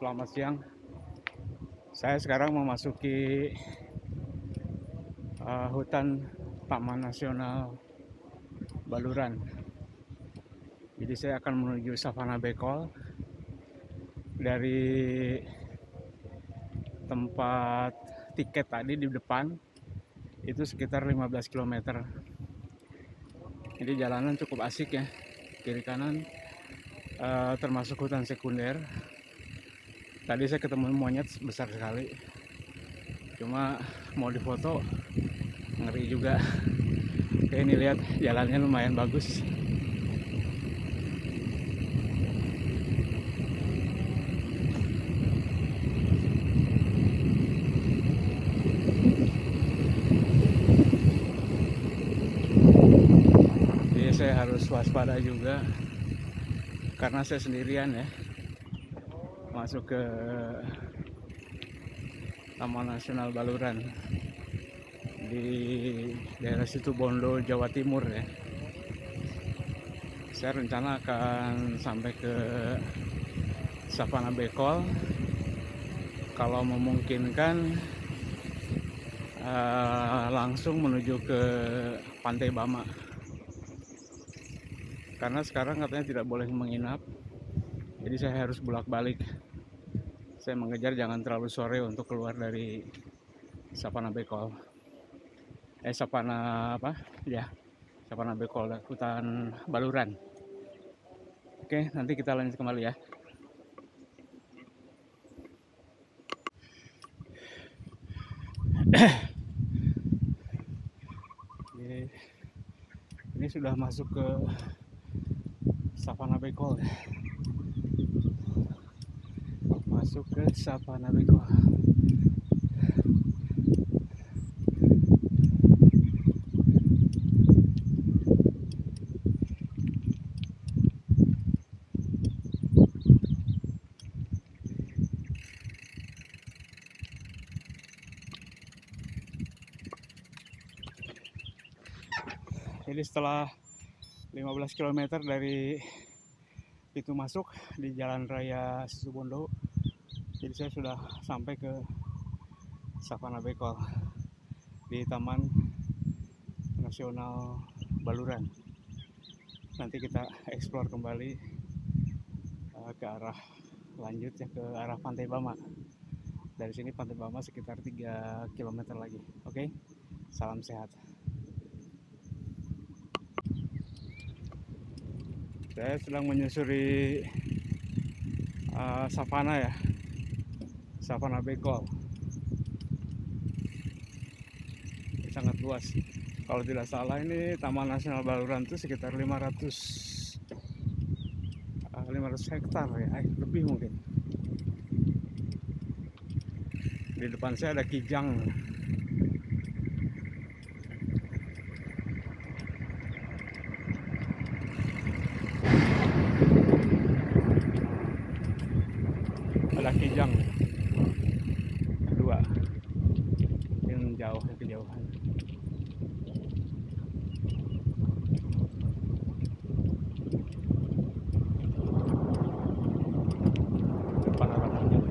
selamat siang. Saya sekarang memasuki uh, hutan Taman Nasional Baluran. Jadi saya akan menuju Savana Bekol dari tempat tiket tadi di depan itu sekitar 15 km. Jadi jalanan cukup asik ya, kiri kanan uh, termasuk hutan sekunder tadi saya ketemu monyet besar sekali. Cuma mau difoto ngeri juga. Oke ini lihat jalannya lumayan bagus. Jadi saya harus waspada juga karena saya sendirian ya masuk ke Taman Nasional Baluran di daerah situ Bondo Jawa Timur ya. Saya rencana akan sampai ke Savana Bekol kalau memungkinkan uh, langsung menuju ke Pantai Bama. Karena sekarang katanya tidak boleh menginap jadi saya harus bolak-balik saya mengejar jangan terlalu sore untuk keluar dari Sapana Bekol eh Sapana apa? Ya Sapana Bekol hutan Baluran. Oke nanti kita lanjut kembali ya. Ini sudah masuk ke Savana Bekol ya masuk ke Savana Bekol jadi setelah 15 km dari pintu masuk di Jalan Raya Situbondo jadi saya sudah sampai ke Savana Bekol di Taman Nasional Baluran. Nanti kita eksplor kembali uh, ke arah lanjut ya ke arah Pantai Bama. Dari sini Pantai Bama sekitar 3 km lagi oke? Okay? salam sehat. Saya sedang menyusuri uh, savana ya savana bekol sangat luas. Kalau tidak salah ini Taman Nasional Baluran itu sekitar 500 uh, 500 hektar ya eh, lebih mungkin. Di depan saya ada kijang ada kijang dua yang jauh kejauhan depan arah lanjut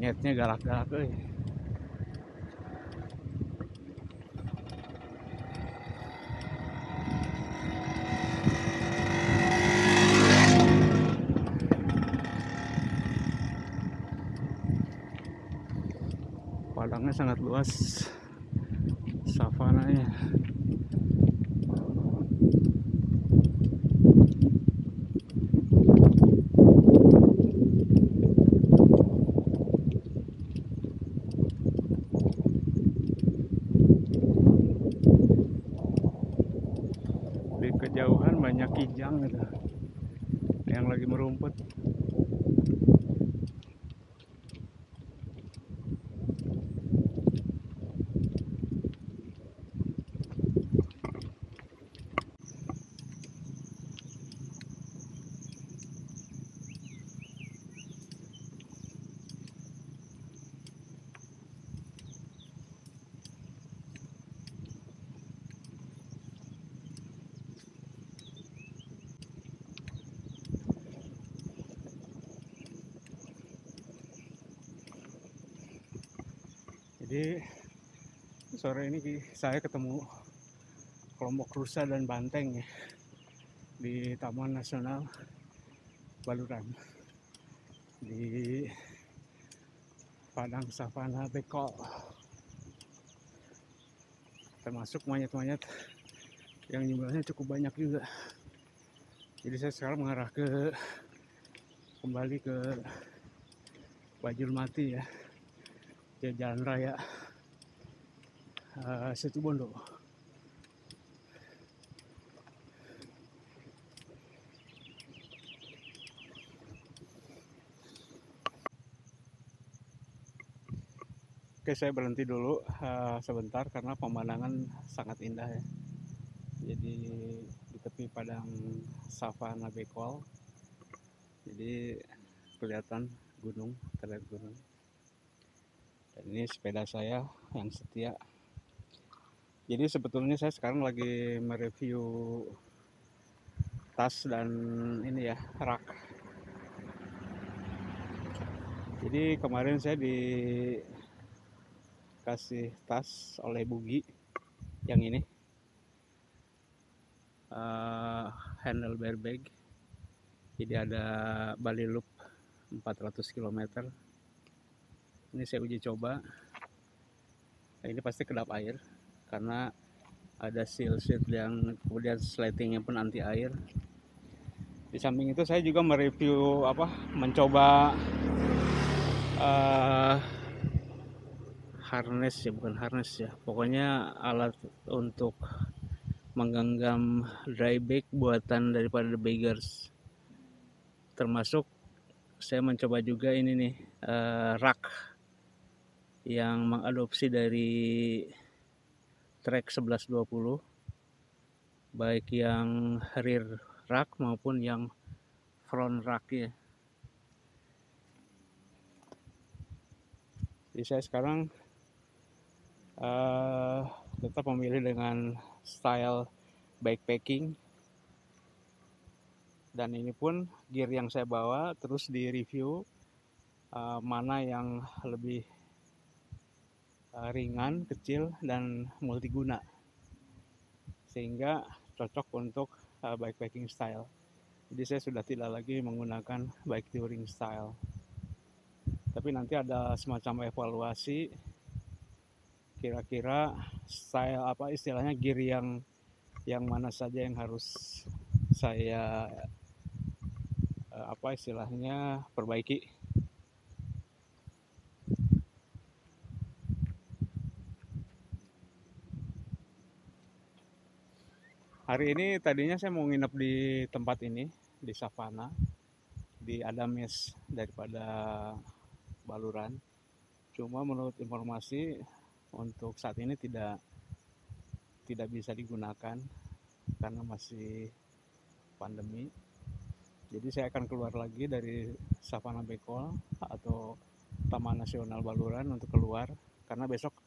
monyetnya galak-galak euy. padangnya sangat luas yang lagi merumput jadi sore ini saya ketemu kelompok rusa dan banteng ya di Taman Nasional Baluran di Padang Savana Bekol termasuk monyet-monyet yang jumlahnya cukup banyak juga. Jadi saya sekarang mengarah ke kembali ke Bajul Mati ya jalan raya uh, Situ Bondo. Oke, saya berhenti dulu uh, sebentar karena pemandangan sangat indah ya. Jadi di tepi padang savana Bekol. Jadi kelihatan gunung, terlihat gunung ini sepeda saya yang setia. Jadi sebetulnya saya sekarang lagi mereview tas dan ini ya rak. Jadi kemarin saya dikasih tas oleh Bugi yang ini. Uh, handle bear bag. Jadi ada Bali Loop 400 km ini saya uji coba. Nah, ini pasti kedap air karena ada seal sheet yang kemudian slatingnya pun anti air. Di samping itu saya juga mereview apa mencoba uh, harness ya bukan harness ya. Pokoknya alat untuk menggenggam dry bag buatan daripada the beggars termasuk saya mencoba juga ini nih uh, rak yang mengadopsi dari track 1120 baik yang rear rack maupun yang front rack ya. Jadi saya sekarang uh, tetap memilih dengan style bikepacking dan ini pun gear yang saya bawa terus di review uh, mana yang lebih ringan, kecil, dan multiguna sehingga cocok untuk uh, bikepacking style. Jadi saya sudah tidak lagi menggunakan bike touring style. Tapi nanti ada semacam evaluasi kira-kira style apa istilahnya gear yang yang mana saja yang harus saya uh, apa istilahnya perbaiki hari ini tadinya saya mau nginep di tempat ini di Savana di Adames daripada Baluran. Cuma menurut informasi untuk saat ini tidak tidak bisa digunakan karena masih pandemi. Jadi saya akan keluar lagi dari Savana Bekol atau Taman Nasional Baluran untuk keluar karena besok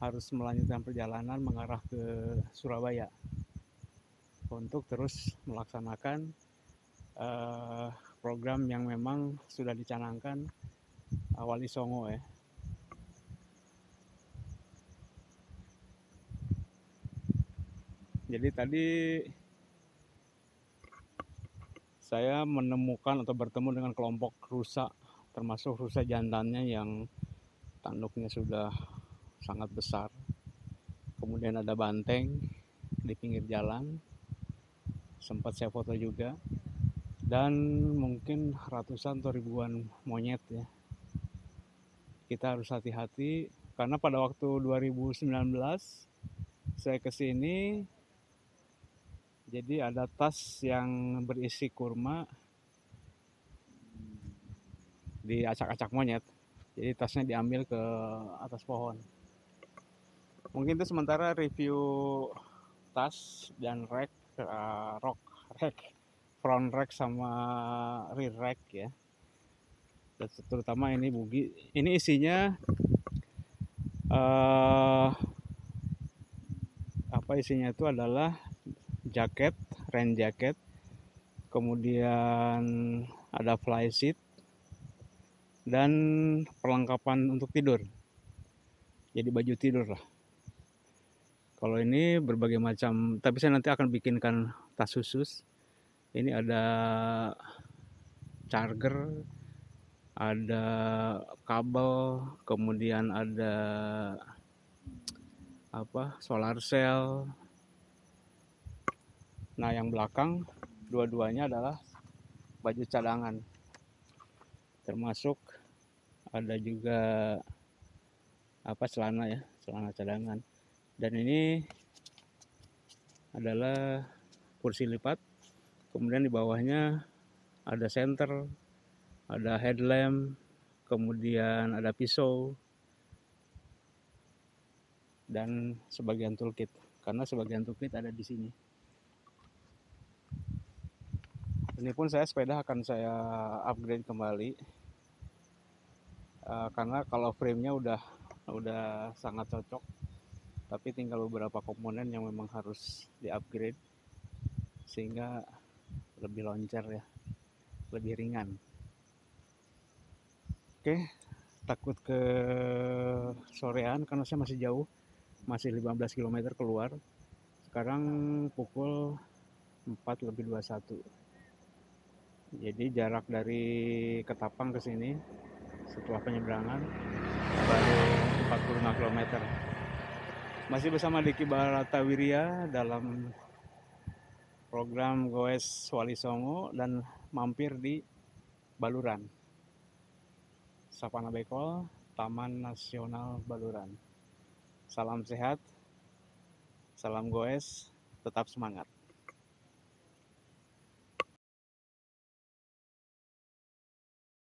harus melanjutkan perjalanan mengarah ke Surabaya untuk terus melaksanakan uh, program yang memang sudah dicanangkan uh, Songo ya. Jadi tadi saya menemukan atau bertemu dengan kelompok rusa termasuk rusa jantannya yang tanduknya sudah sangat besar. Kemudian ada banteng di pinggir jalan sempat saya foto juga. Dan mungkin ratusan atau ribuan monyet ya. Kita harus hati-hati karena pada waktu 2019 saya ke sini jadi ada tas yang berisi kurma di acak-acak monyet. Jadi tasnya diambil ke atas pohon. Mungkin itu sementara review tas dan rack uh, rock rack front rack sama rear rack ya. Dan terutama ini bugi ini isinya uh, apa isinya itu adalah jaket rain jacket kemudian ada fly seat dan perlengkapan untuk tidur. Jadi baju tidur lah kalau ini berbagai macam tapi saya nanti akan bikinkan tas khusus. Ini ada charger ada kabel kemudian ada apa solar cell. Nah yang belakang dua-duanya adalah baju cadangan. Termasuk ada juga apa celana ya celana cadangan dan ini adalah kursi lipat. Kemudian di bawahnya ada center ada headlamp kemudian ada pisau dan sebagian toolkit. Karena sebagian toolkit ada di sini. Ini pun saya sepeda akan saya upgrade kembali. Uh, karena kalau framenya udah udah sangat cocok tapi tinggal beberapa komponen yang memang harus di upgrade sehingga lebih loncer ya lebih ringan. Oke takut ke sorean karena saya masih jauh masih 15 km keluar. Sekarang pukul 4 lebih 21 jadi jarak dari Ketapang ke sini setelah penyeberangan baru 45 km masih bersama Diki Barata Wirya dalam program Goes Wali Songo dan mampir di Baluran. Sapana Bekol Taman Nasional Baluran. Salam sehat salam goes tetap semangat